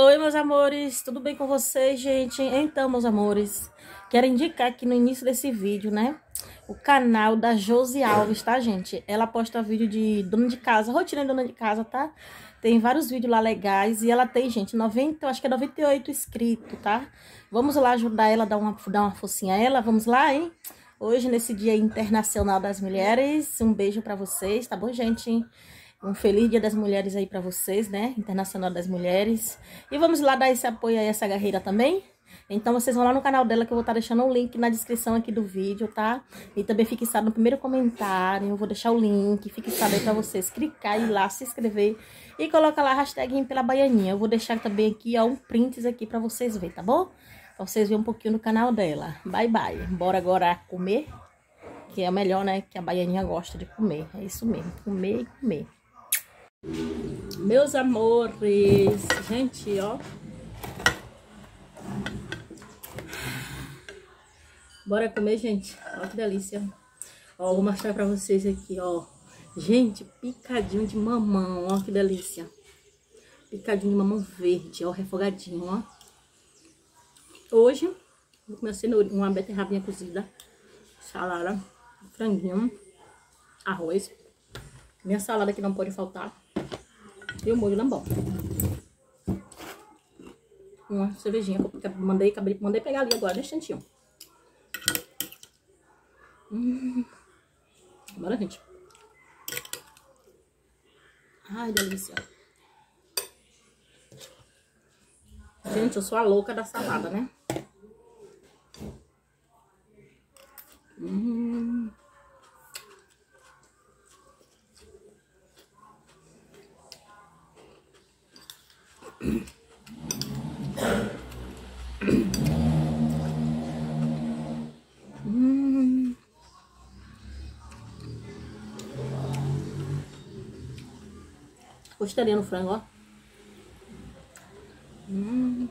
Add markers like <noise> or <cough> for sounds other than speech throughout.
Oi, meus amores, tudo bem com vocês, gente? Então, meus amores, quero indicar aqui no início desse vídeo, né? O canal da Josi Alves, tá, gente? Ela posta vídeo de dona de casa, rotina de dona de casa, tá? Tem vários vídeos lá legais e ela tem, gente, 90, acho que é 98 inscritos, tá? Vamos lá ajudar ela, dar uma, dar uma focinha a ela, vamos lá, hein? Hoje, nesse Dia Internacional das Mulheres, um beijo pra vocês, tá bom, gente? Um feliz Dia das Mulheres aí pra vocês, né? Internacional das Mulheres. E vamos lá dar esse apoio a essa guerreira também? Então vocês vão lá no canal dela que eu vou estar tá deixando o link na descrição aqui do vídeo, tá? E também fixado no primeiro comentário, eu vou deixar o link fixado aí pra vocês clicar e ir lá, se inscrever e coloca lá a hashtag pela baianinha. Eu vou deixar também aqui, ó, um prints aqui pra vocês verem, tá bom? Pra vocês verem um pouquinho no canal dela. Bye, bye. Bora agora comer, que é o melhor, né? Que a baianinha gosta de comer. É isso mesmo, comer e comer. Meus amores, gente, ó. Bora comer, gente. Olha que delícia. Ó, vou mostrar pra vocês aqui, ó. Gente, picadinho de mamão, ó que delícia. Picadinho de mamão verde, ó, refogadinho, ó. Hoje, vou comer cenoura, uma beterrabinha cozida, salada, franguinho, arroz. Minha salada que não pode faltar. E o molho lambão. Uma cervejinha que eu mandei, mandei pegar ali agora, nesse instantinho. Hum. Bora, gente. Ai, delícia. Gente, eu sou a louca da salada, né? Hum. Costelinha no frango, ó. Hum.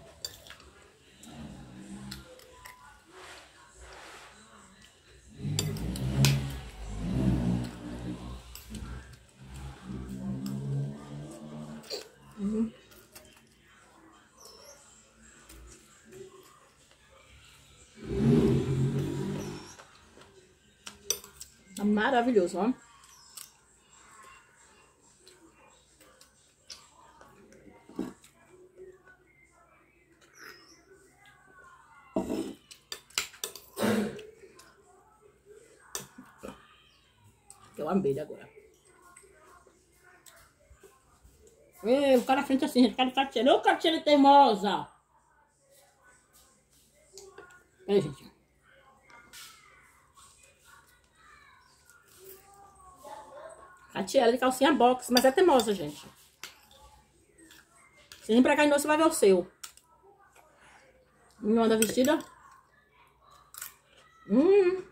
Maravilhoso, ó. Amei agora. Ei, o cara frente assim, gente. O cara tá tirando. Ô, Catiana teimosa! Aí, gente. Catiela de calcinha box, mas é teimosa, gente. Se vem pra cá de novo, você vai ver o seu. Não anda vestida? Hum.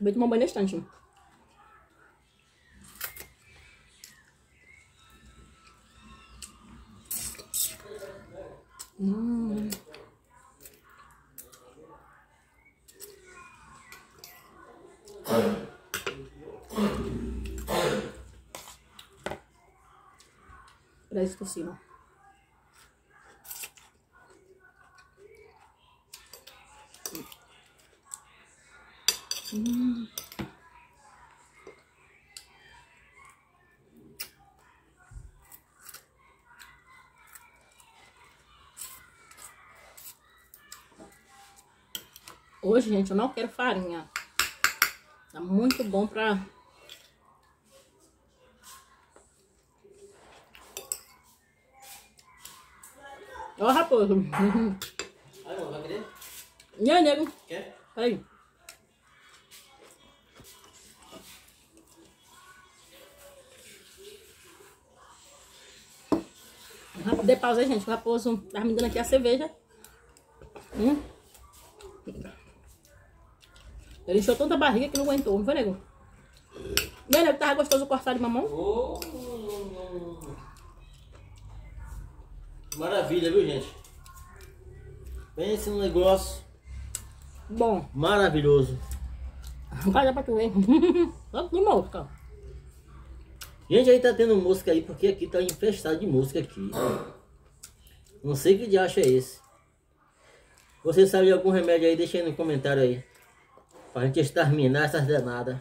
De tomar banho na estante. Hum. Pra isso por cima. Hum. Hoje, gente, eu não quero farinha. Tá muito bom pra... Ó, raposo. Aí, mano, vai querer? E aí, nego? Quer? Peraí. Dê pausa aí, gente. O raposo tá me dando aqui a cerveja. Hum. Ele encheu tanta barriga que não aguentou, não foi, nego? Não, nego, tava gostoso cortar de mamão? Oh, Maravilha, viu, gente? Pensa num negócio Bom, maravilhoso. vai dar pra tu ver. <laughs> Só de mosca. Gente, aí tá tendo mosca aí, porque aqui tá infestado de mosca aqui. Não sei que diacho é esse. Você sabe de algum remédio aí? Deixa aí no comentário aí. Pra gente exterminar essas danadas.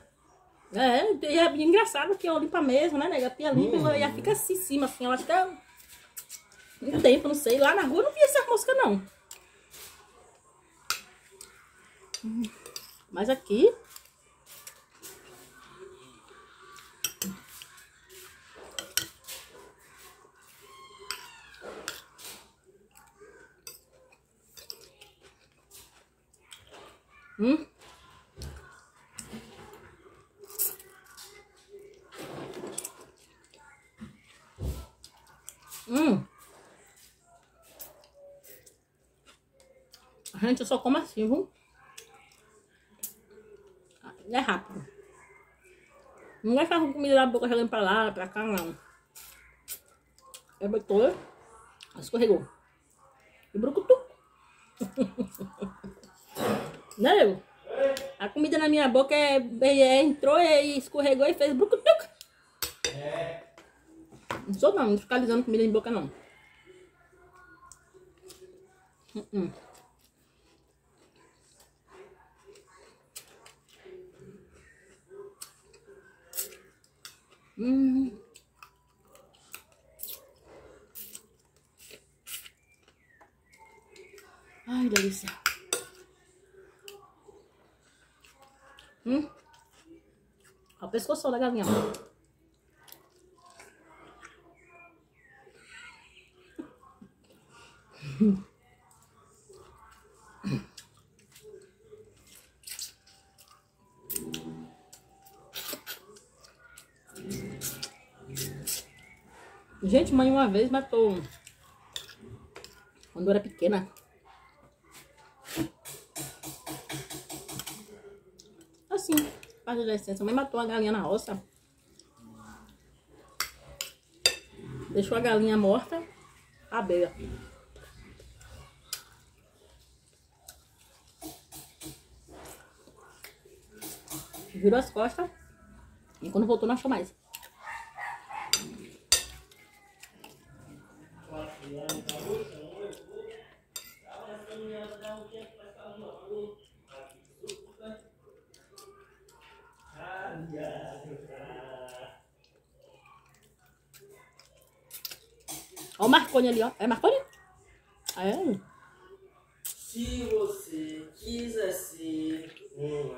É, e é engraçado que eu limpo mesmo, né, nega? A pia limpa Hum. e ela fica assim em cima, assim. Ela fica um tempo, não sei. Lá na rua eu não vi essa mosca, não. Mas aqui... Hum. Gente, eu só como assim, viu? É rápido. Não vai ficar com comida na boca jogando pra lá, pra cá, não. É botou, escorregou. E brucutu. <laughs> né, Leo? A comida na minha boca é, é- entrou e escorregou e fez brucutu. Não sou não, não ficar alisando comida em boca não. Hum, hum. Hum. Ai, delícia. Hum. Olha o pescoço da galinha. ó. Gente, mãe uma vez matou. Quando eu era pequena. Assim, faz adolescência. Mãe matou a galinha na roça. Deixou a galinha morta à. Virou as costas. E quando voltou, não achou mais. Ó o Marconi ali, ó. É Marconi? Ah, É. Se você quiser ser não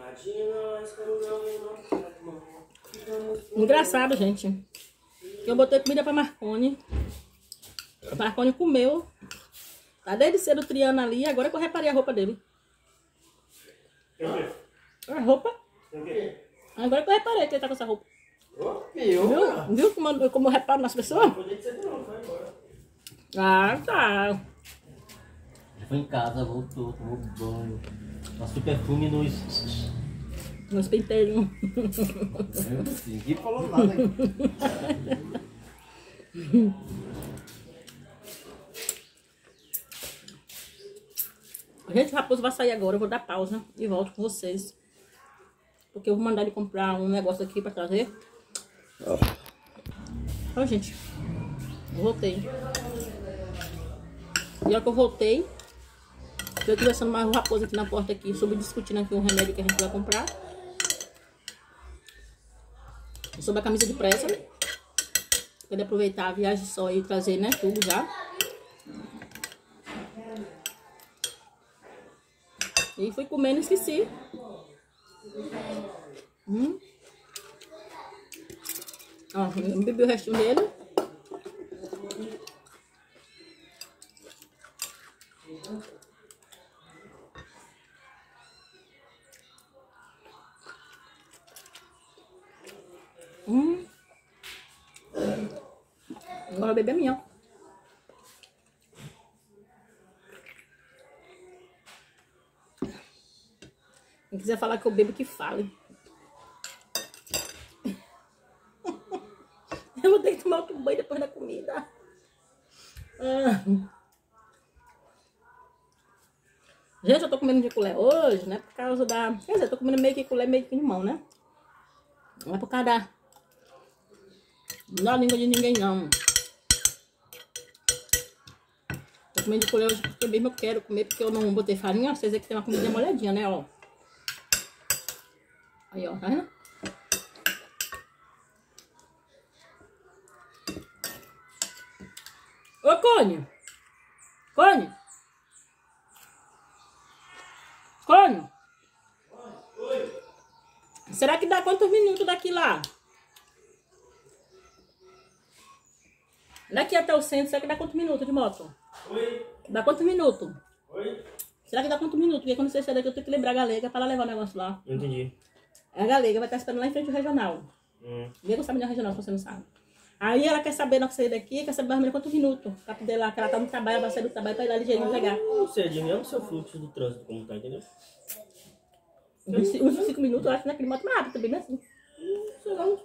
Engraçado, gente. Eu botei comida pra Marconi. O Marconi comeu. Tá desde cedo triando ali. Agora que eu reparei a roupa dele. A roupa? Agora que eu reparei que ele tá com essa roupa. Viu? Viu como, eu- como eu reparo nas pessoas? Podia ser não, vai embora. Ah, tá. Foi em casa, voltou, tomou banho. Passou perfume nos. Nos penteirinhos. Ninguém falou nada. <laughs> Gente, o raposo vai sair agora. Eu vou dar pausa e volto com vocês. Porque eu vou mandar ele comprar um negócio aqui pra trazer. Ó, gente. Eu voltei. E hora que eu voltei, eu conversando mais o raposo aqui na porta aqui, sobre discutindo aqui um remédio que a gente vai comprar. Sobre a camisa de pressa. Pra ele aproveitar a viagem só e trazer, né, tudo já. E fui comendo e esqueci. Hum. Ó, bebi o restinho dele. Hum. Agora eu bebi a minha, Quem quiser falar que eu bebo, que fale. <laughs> Eu vou ter que tomar outro banho depois da comida. Ah. Gente, eu tô comendo de colher hoje, né? Por causa da... Quer dizer, eu tô comendo meio que colher, meio que limão, né? Não é por causa da... Não dá língua de ninguém, não. Tô comendo colher hoje porque mesmo eu quero comer, porque eu não botei farinha. Vocês veem que tem uma comida molhadinha, né, ó. Aí, ó, tá vendo? Ô, Cone! Cone! Cone! Será que dá quantos minutos daqui lá? Daqui até o centro, será que dá quantos minutos de moto? Oi? Dá quantos minutos? Oi? Será que dá quantos minutos? Porque quando você sair daqui, eu tenho que lembrar a galega para ela levar o negócio lá. Entendi. A galega vai estar esperando lá em frente ao regional. Hum. Ninguém sabe onde é o regional, se você não sabe. Aí ela quer saber, na que sair daqui, quer saber mais ou menos quantos minutos. Pra poder lá, que ela tá no trabalho, ela vai sair do trabalho pra ir lá ligeirinho pegar. Não sei, Jimmy, é o seu fluxo do trânsito como tá, entendeu? Uns uns cinco minutos, eu acho que naquele moto mais rápido também, né? Assim. Sei lá, eu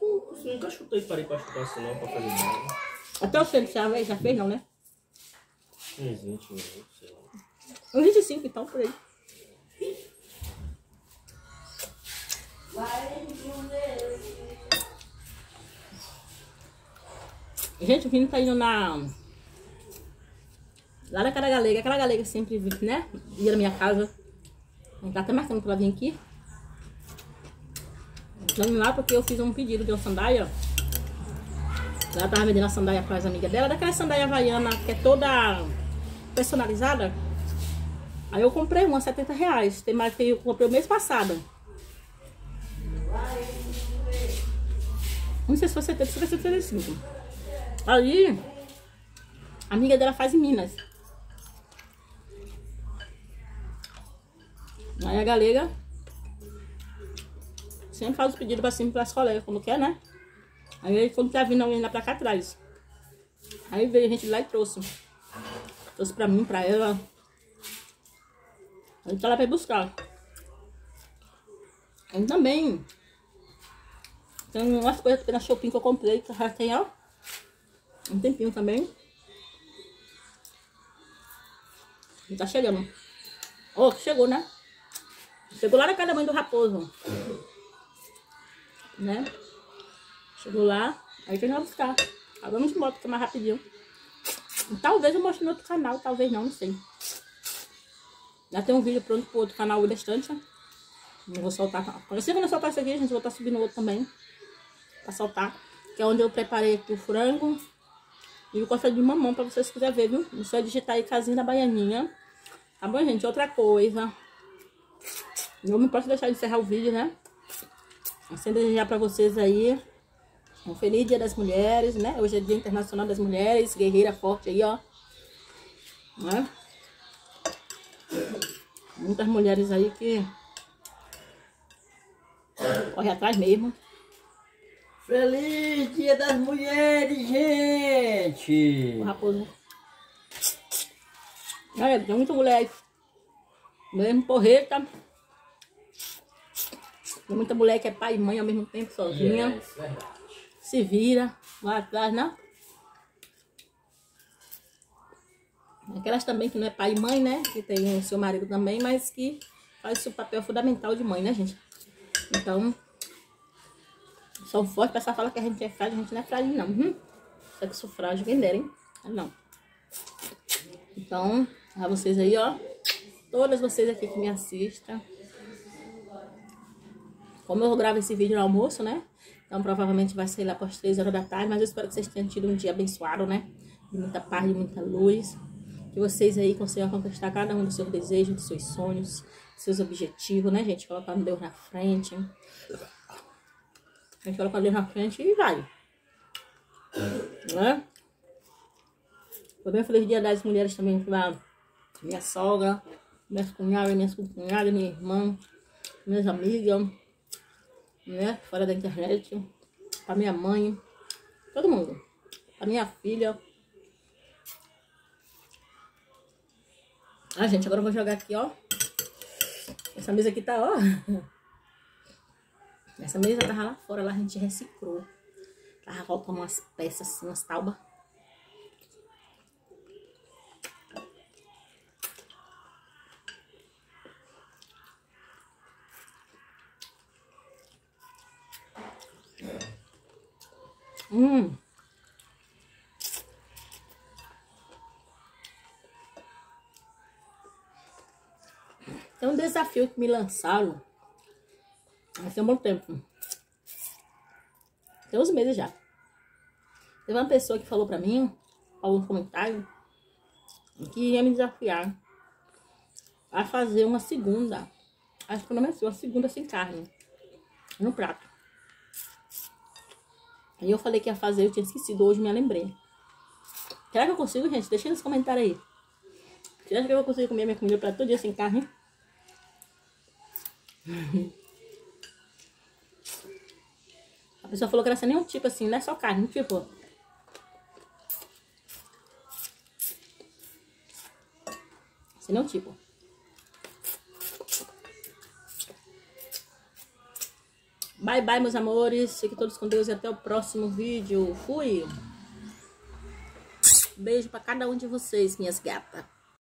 nunca- chutei, parei pra chutar assim não, pra fazer nada. Até o centro já, já fez, não, né? Uns 20 minutos, sei lá. Uns 25 então, por aí. Gente, o Vini tá indo na. Lá naquela galega, aquela galega sempre, né? Ia na minha casa. Ele tá até marcando pra ela vir aqui. Vamos lá porque eu fiz um pedido de uma sandália. Ela tava vendendo a sandália para as amigas dela, daquela sandália havaiana que é toda personalizada. Aí eu comprei uma, 70 reais. Tem mais que eu comprei o mês passado. Não sei se foi 70, se foi 75. Aí, a amiga dela faz em Minas. Aí a galega sempre faz os pedidos pra cima pras colegas, como quer, né? Aí ele quando tá vindo alguém lá pra cá atrás. Aí veio a gente lá e trouxe. Trouxe pra mim, pra ela. A gente tá lá pra ir buscar. Aí também. Tem umas coisas aqui na Shopping que eu comprei, que já tem, ó. Um tempinho também. E tá chegando. Ó, chegou, né? Chegou lá na casa da mãe do raposo. Né? Chegou lá, aí tem que buscar. Aí vamos de moto, que é mais rapidinho. Talvez eu mostre no outro canal, talvez não, não sei. Já tem um vídeo pronto pro outro canal, o Destante. Não vou soltar. Quando eu não soltar isso aqui, gente vai estar subindo outro também. Pra soltar. Que é onde eu preparei aqui o frango. E o cofre de mamão pra vocês quiserem ver, viu? É só digitar aí casinha da baianinha. Tá bom, gente? Outra coisa. Eu não posso deixar de encerrar o vídeo, né? Sem desejar pra vocês aí um feliz dia das mulheres, né? Hoje é dia internacional das mulheres, guerreira forte aí, ó. Né? Muitas mulheres aí que corre atrás mesmo. Feliz Dia das Mulheres, gente! Raposo. Olha, tem muita mulher aí. Mesmo porreta. Tem muita mulher que é pai e mãe ao mesmo tempo, sozinha. Yes, verdade. Se vira, vai atrás, né? Aquelas também que não é pai e mãe, né? Que tem o seu marido também, mas que faz o seu papel fundamental de mãe, né, gente? Então, são fortes. O pessoal fala que a gente é frágil, a gente não é frágil, não. Uhum. Só que eu sou frágil, venderem. Não. Então, a vocês aí, ó. Todas vocês aqui que me assistam. Como eu gravo esse vídeo no almoço, né? Então, provavelmente vai ser lá para as 3 horas da tarde. Mas eu espero que vocês tenham tido um dia abençoado, né? De muita paz, de muita luz. Que vocês aí consigam conquistar cada um dos seus desejos, dos seus sonhos, dos seus objetivos, né, gente? Colocando Deus na frente. A gente coloca Deus na frente e vai. Né? Foi bem feliz dia das mulheres também pra minha sogra, minhas cunhadas, minhas cunhadas, minha irmã, minhas amigas, né? Fora da internet, pra minha mãe, todo mundo. Pra minha filha. Ah, gente, agora eu vou jogar aqui, ó. Essa mesa aqui tá, ó. <laughs> Essa mesa tava lá fora, lá a gente reciclou. Tava colocando umas peças, assim, umas taubas. Hum. É um desafio que me lançaram Há tem um bom tempo. Tem uns meses já. Teve uma pessoa que falou pra mim, algum comentário, que ia me desafiar a fazer uma segunda. Acho que o nome é assim, uma segunda sem carne. No prato. Aí eu falei que ia fazer, eu tinha esquecido, hoje me lembrei. Será que eu consigo, gente? Deixa nos comentários aí. Será que eu vou conseguir comer minha comida para todo dia sem carne? <laughs> A pessoa falou que era sem nenhum tipo assim, não é só carne, tipo. Sem nenhum tipo. Bye, bye, meus amores. Fiquem todos com Deus e até o próximo vídeo. Fui! Beijo para cada um de vocês, minhas gatas.